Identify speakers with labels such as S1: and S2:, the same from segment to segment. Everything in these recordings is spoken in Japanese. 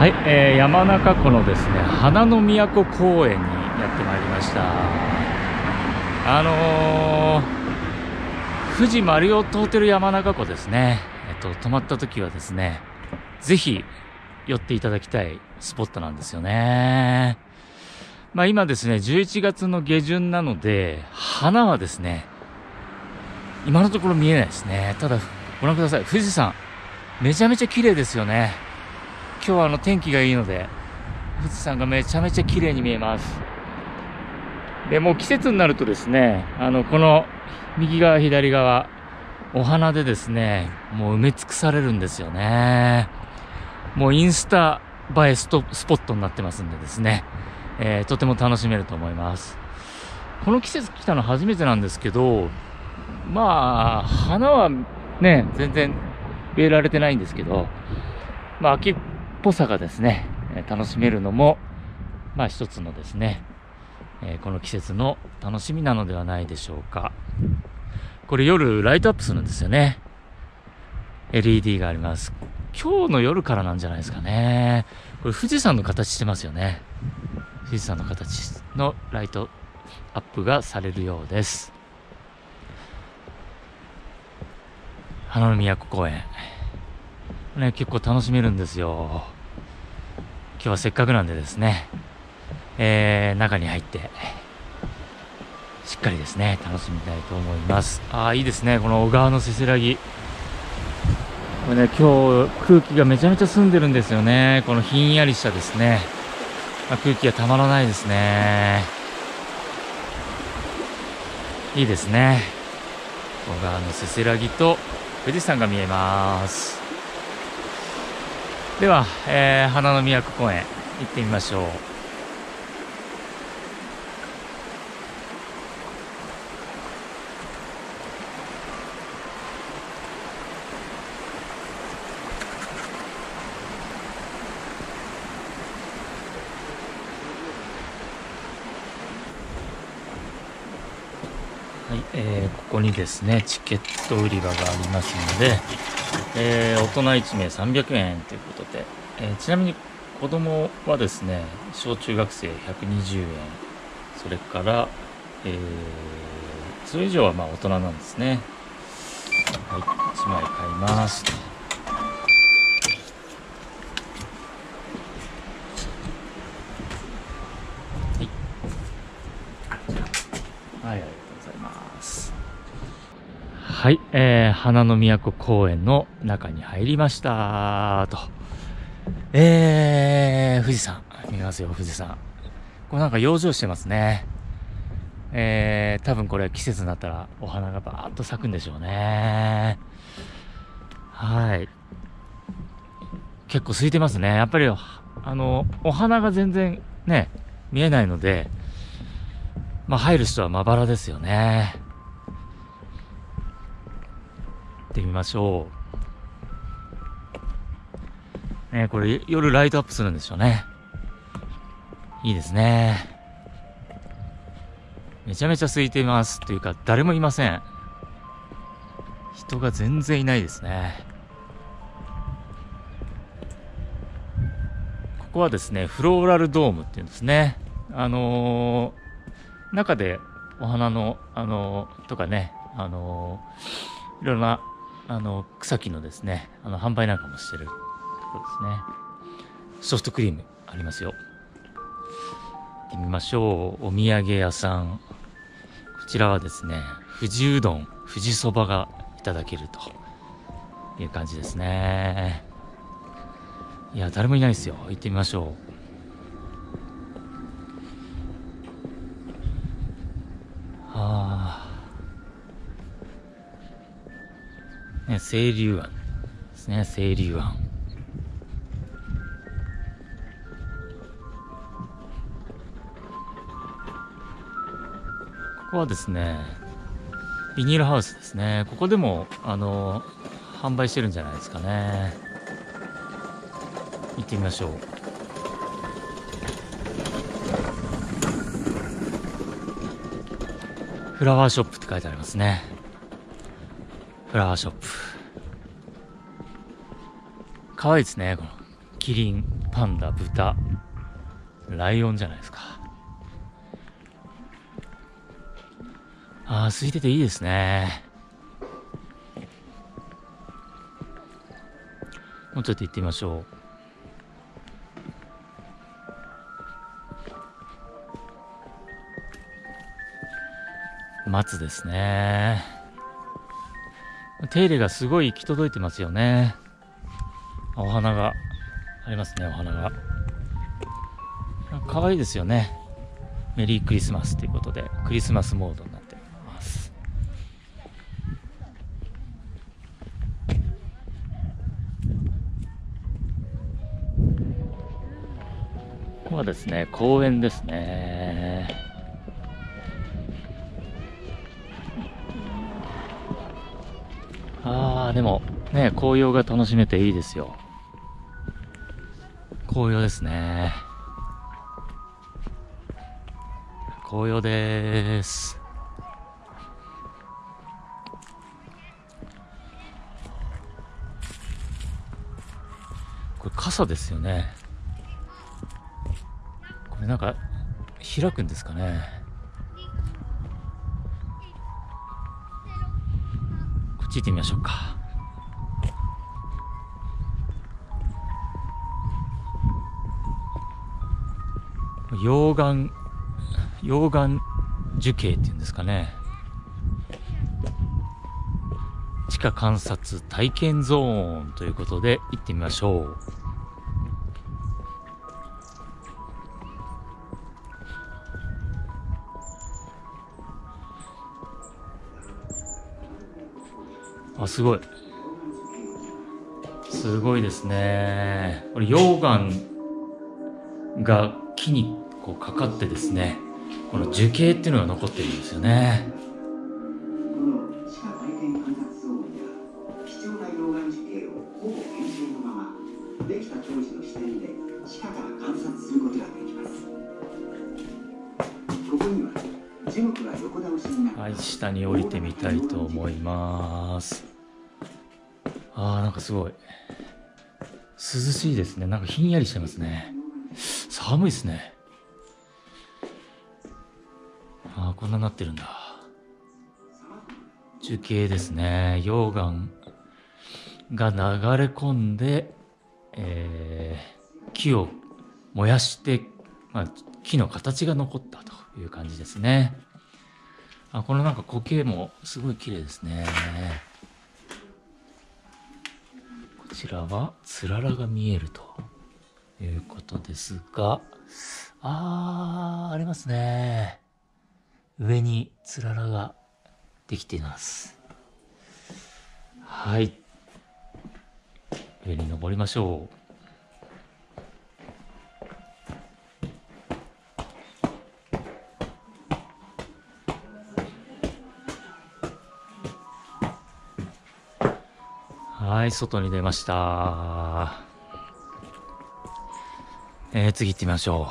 S1: はい、えー山中湖のですね花の都公園にやってまいりました。あのー富士マリオットホテル山中湖ですね。えっと泊まった時はですねぜひ寄っていただきたいスポットなんですよね。まあ今ですね11月の下旬なので花はですね今のところ見えないですね。ただご覧ください。富士山めちゃめちゃ綺麗ですよね。今日はあの天気がいいので富士山がめちゃめちゃ綺麗に見えます。でもう季節になるとですねあのこの右側左側お花でですねもう埋め尽くされるんですよね。もうインスタ映えストスポットになってますんでですね、えーとても楽しめると思います。この季節来たの初めてなんですけどまあ花はね全然植えられてないんですけどまあ秋っぽさがですね、楽しめるのも、まあ一つのですね、えこの季節の楽しみなのではないでしょうか。これ夜ライトアップするんですよね。LED があります。今日の夜からなんじゃないですかね。これ富士山の形してますよね。富士山の形のライトアップがされるようです。花の都公園。ね、結構楽しめるんですよ。今日はせっかくなんでですね、えー、中に入って、しっかりですね、楽しみたいと思います。ああ、いいですね、この小川のせせらぎ。これね、今日空気がめちゃめちゃ澄んでるんですよね。このひんやりしたですね、まあ空気がたまらないですね。いいですね。小川のせせらぎと富士山が見えます。では、えー花の都公園行ってみましょう。はい、えーここにですね、チケット売り場がありますので、えー大人1名300円ということで、えーちなみに子供はですね、小中学生120円、それから、えーそれ以上はまあ大人なんですね。はい、1枚買います。はい、ありがとうございます。はい、えー、花の都公園の中に入りましたと。えー、富士山。見ますよ、富士山。これなんか養生してますね。えー、多分これ季節になったらお花がバーッと咲くんでしょうね。はい。結構空いてますね。やっぱり、あの、お花が全然ね、見えないので、まあ入る人はまばらですよね。ってみましょう。ねこれ夜ライトアップするんですよね。いいですね。めちゃめちゃ空いています。というか、誰もいません。人が全然いないですね。ここはですね、フローラルドームっていうんですね。あのー中でお花の、あのーとかね、あのーいろんな、あの草木のですね、あの、販売なんかもしてるところですね。ソフトクリームありますよ。行ってみましょう。お土産屋さん。こちらはですね、富士うどん、富士そばがいただけるという感じですね。いや、誰もいないですよ。行ってみましょう。はあ。ね、清流庵ですね、清流庵。ここはですね、ビニールハウスですね。ここでも、あの、販売してるんじゃないですかね。行ってみましょう。フラワーショップって書いてありますね。フラワーショップ。可愛いですね、このキリン。パンダ豚ライオンじゃないですかああ空いてていいですねもうちょっと行ってみましょう松ですね手入れがすごい行き届いてますよね。お花がありますねお花が。可愛いですよね。メリークリスマスということでクリスマスモードになってます。ここはですね公園ですね。ああでもね紅葉が楽しめていいですよ。紅葉ですね。紅葉です。これ傘ですよね。これなんか開くんですかね。こっち行ってみましょうか。溶岩溶岩樹形っていうんですかね。地下観察体験ゾーンということで行ってみましょう。あすごい。すごいですね。これ溶岩が木にこうかかってですねこの樹形っていうのが残ってるんですよね。
S2: は
S1: い下に降りてみたいと思いますあーなんかすごい。涼しいですね。なんかひんやりしてますね。寒いですね。ああこんなになってるんだ。樹形ですね。溶岩が流れ込んで、えー木を燃やして、まあ、木の形が残ったという感じですね。あこのなんか苔もすごい綺麗ですね。ちらはつららが見えるということですがあーありますね。上につららができています。はい。上に登りましょう。はい、外に出ました。えー、次行ってみましょう。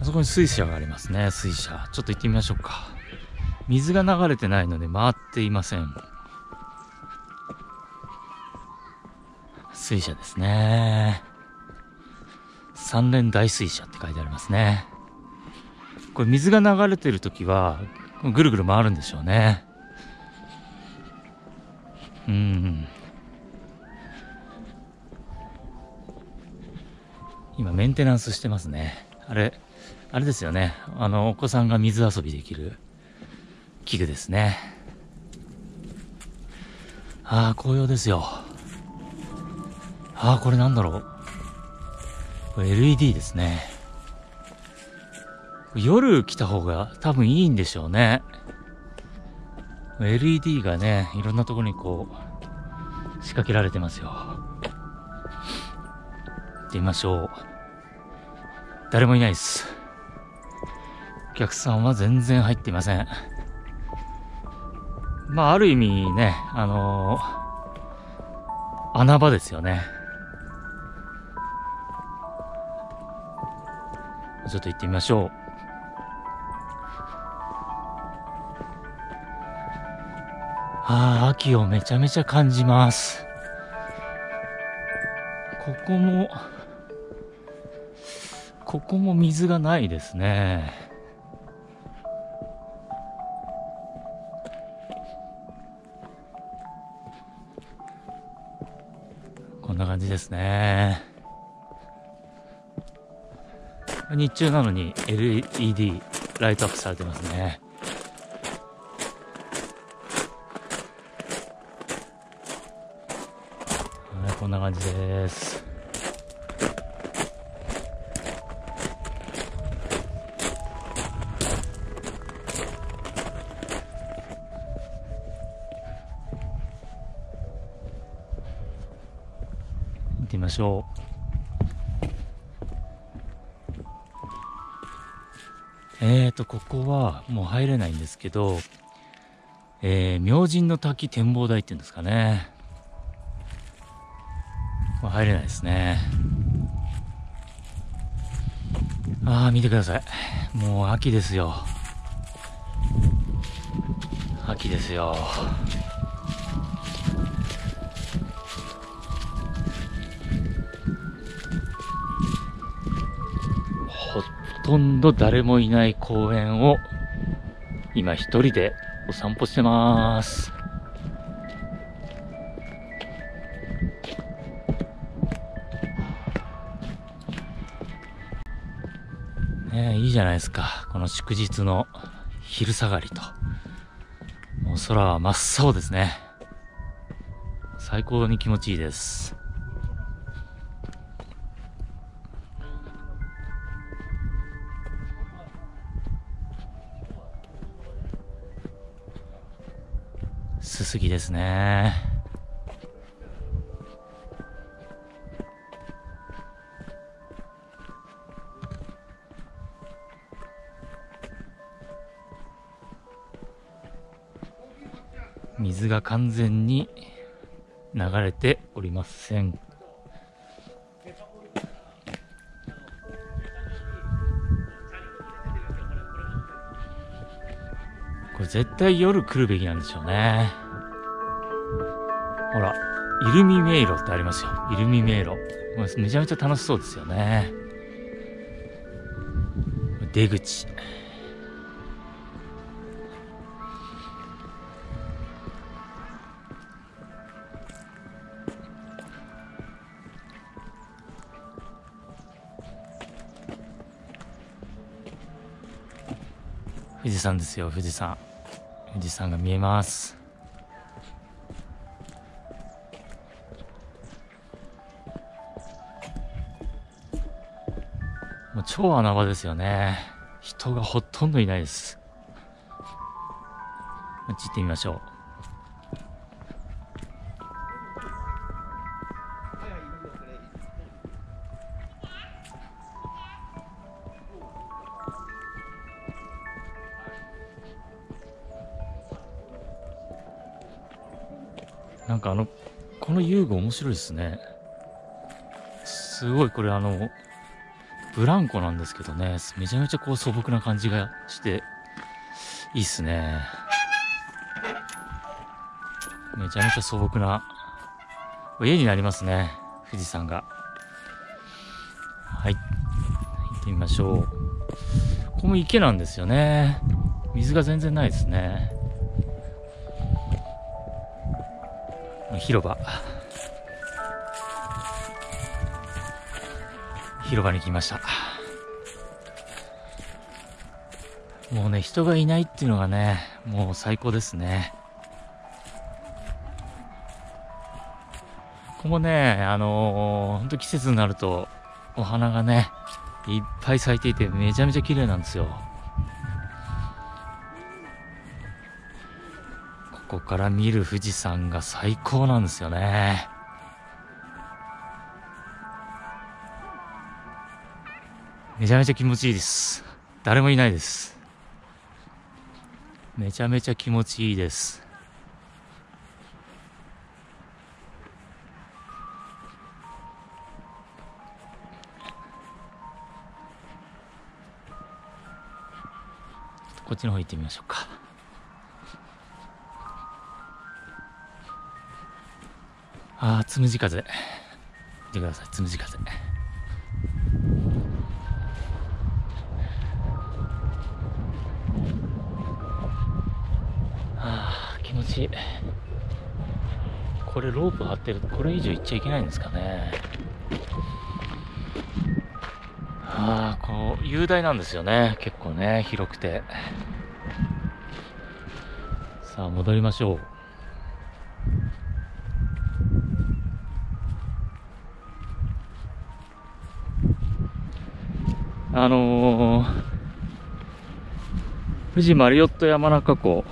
S1: あそこに水車がありますね、水車。ちょっと行ってみましょうか。水が流れてないので回っていません。水車ですね。三連大水車って書いてありますね。これ水が流れてるときは、ぐるぐる回るんでしょうね。うん。今メンテナンスしてますね。あれ、あれですよね。あの、お子さんが水遊びできる器具ですね。ああ、紅葉ですよ。ああ、これなんだろう。LED ですね。夜来た方が多分いいんでしょうね。LED がね、いろんなところにこう、仕掛けられてますよ。行ってみましょう。誰もいないです。お客さんは全然入っていません。まあ、ある意味ね、あのー穴場ですよね。ちょっと行ってみましょう。ああ秋をめちゃめちゃ感じます。ここもここも水がないですね。こんな感じですね。日中なのに LED ライトアップされてますね。こんな感じです。行ってみましょう。えーとここはもう入れないんですけどえー、明神の滝展望台っていうんですかね。もう入れないですね。ああ見てください。もう秋ですよ。秋ですよ。とんど誰もいない公園を今一人でお散歩してます。ねえいいじゃないですか。この祝日の昼下がりと。もう空は真っ青ですね。最高に気持ちいいです。すすぎですね。水が完全に流れておりません。これ絶対夜来るべきなんでしょうね。ほらイルミ迷路ってありますよ。イルミ迷路。めちゃめちゃ楽しそうですよね。出口。富士山ですよ富士山。富士山が見えます。超穴場ですよね。人がほとんどいないです。こっち行ってみましょう。なんかあの、この遊具面白いですね。すごいこれあの、ブランコなんですけどね、めちゃめちゃこう素朴な感じがして、いいっすね。めちゃめちゃ素朴な、家になりますね、富士山が。はい。行ってみましょう。ここも池なんですよね。水が全然ないですね。広場広場に来ました。もうね人がいないっていうのがねもう最高ですね。ここもねあのー、ほんと季節になるとお花がねいっぱい咲いていてめちゃめちゃ綺麗なんですよ。ここから見る富士山が最高なんですよね。めちゃめちゃ気持ちいいです。誰もいないです。めちゃめちゃ気持ちいいです。こっちの方行ってみましょうかああつむじ風見てくださいつむじ風ああ気持ちこれロープ張ってるとこれ以上行っちゃいけないんですかね。ああこう雄大なんですよね。結構ね広くて。さあ戻りましょう。あのー、富士マリオット山中湖。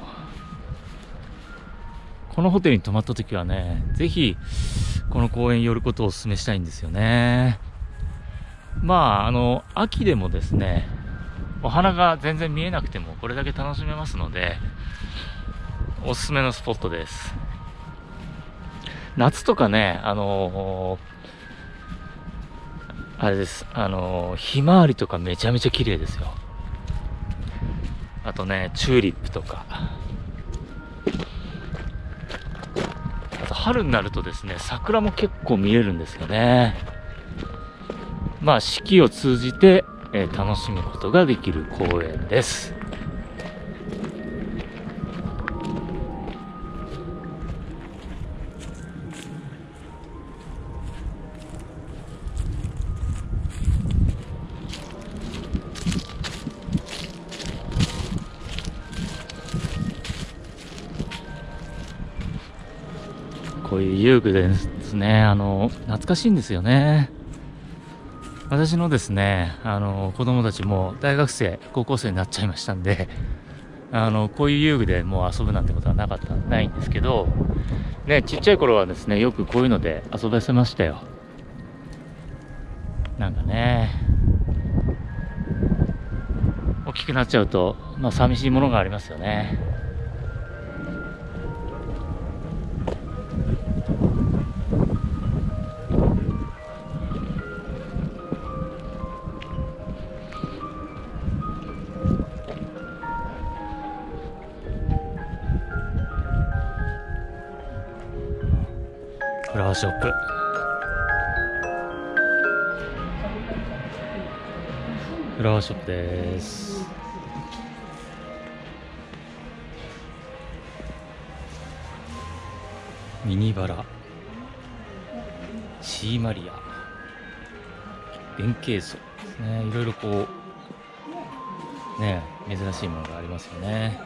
S1: このホテルに泊まった時はね、ぜひ、この公園に寄ることをお勧めしたいんですよね。まあ、あの、秋でもですね、お花が全然見えなくても、これだけ楽しめますので、おすすめのスポットです。夏とかね、あのー、あれです、あのー、ひまわりとかめちゃめちゃ綺麗ですよ。あとね、チューリップとか。春になるとですね、桜も結構見えるんですよね。まあ、四季を通じて、えー、楽しむことができる公園です。遊具ですね、あの、懐かしいんですよね。私のですね、あの、子供たちも大学生、高校生になっちゃいましたんで、あの、こういう遊具でもう遊ぶなんてことはなかった、ないんですけど、ね、ちっちゃい頃はですね、よくこういうので遊ばせましたよ。なんかね、大きくなっちゃうと、まあ寂しいものがありますよね。ショップ。フラワーショップです。ミニバラ。シーマリア。弁慶草ですね。いろいろこうね珍しいものがありますよね。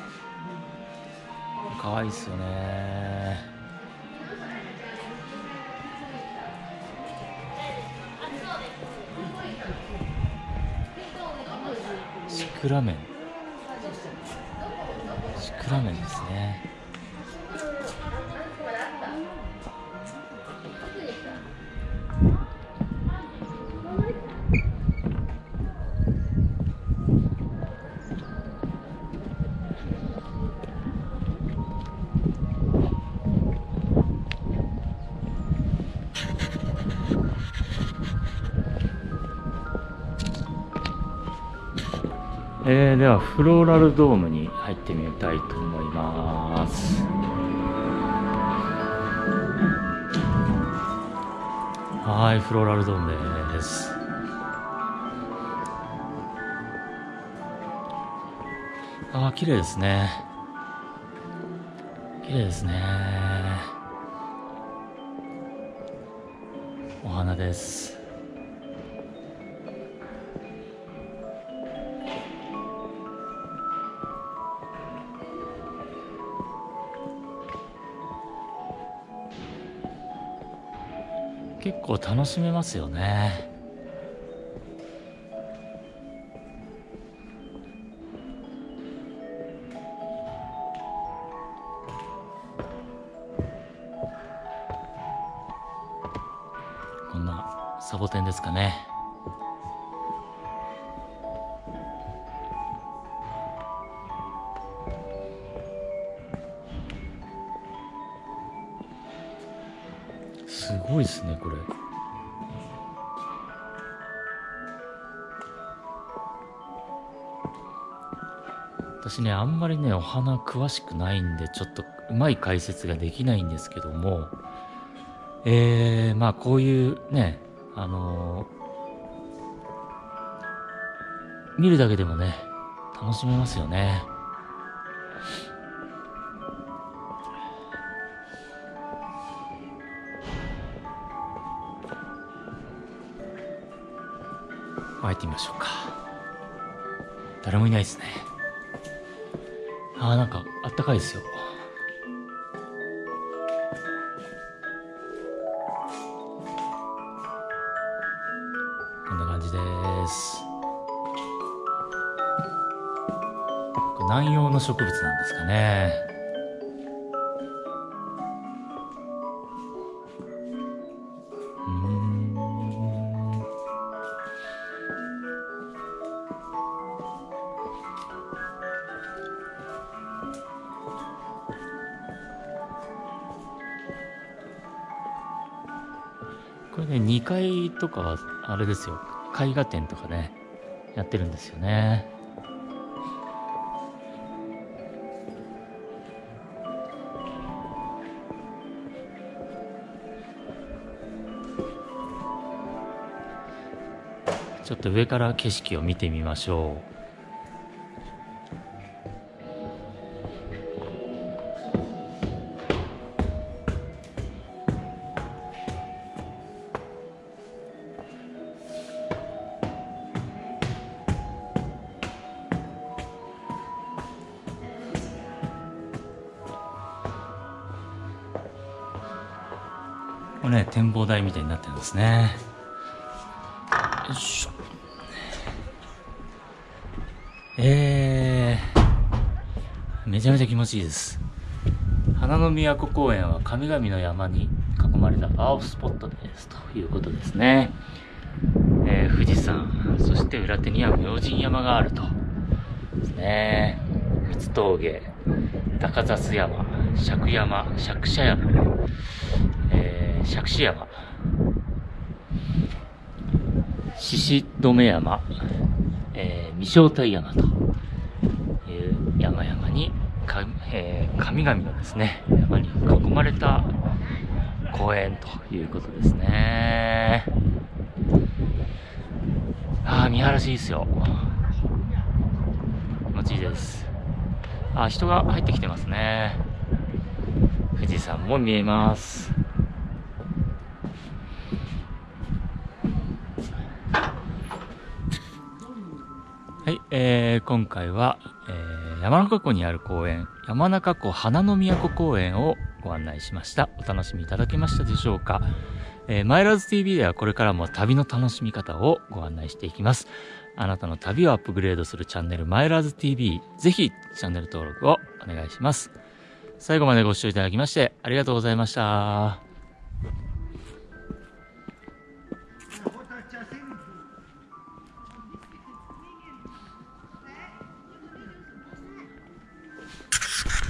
S1: 可愛いですよね。シクラメン。シクラメンですね。ではフローラルドームに入ってみたいと思います。はいフローラルドームです。ああ綺麗ですね。綺麗ですね。お花です。構楽しめますよね。すごいですねこれ。私ねあんまりねお花詳しくないんでちょっとうまい解説ができないんですけども。えー、まあこういうねあのー見るだけでもね楽しめますよね。入ってみましょうか。誰もいないですね。あーなんかあったかいですよ。こんな感じです。これ南洋の植物なんですかね。とかはあれですよ。絵画展とかねやってるんですよね。ちょっと上から景色を見てみましょう。みたいになってるんですね。よいしょ。えー、めちゃめちゃ気持ちいいです。花の都公園は神々の山に囲まれたパワーフスポットです。ということですね、えー富士山そして裏手には明神山があると。ですね。三峠高雑山釈山釈舎山、えー、釈子山。獅子止山、えー、未正体山という山々にか、えー神々のですね、山に囲まれた公園ということですね。ああ、見晴らしいいですよ。気持ちいいです。あ人が入ってきてますね。富士山も見えます。はい、えー、今回は、えー山中湖にある公園、山中湖花の都公園をご案内しました。お楽しみいただけましたでしょうか。えーマイラーズ TV ではこれからも旅の楽しみ方をご案内していきます。あなたの旅をアップグレードするチャンネルマイラーズ TV、ぜひチャンネル登録をお願いします。最後までご視聴いただきましてありがとうございました。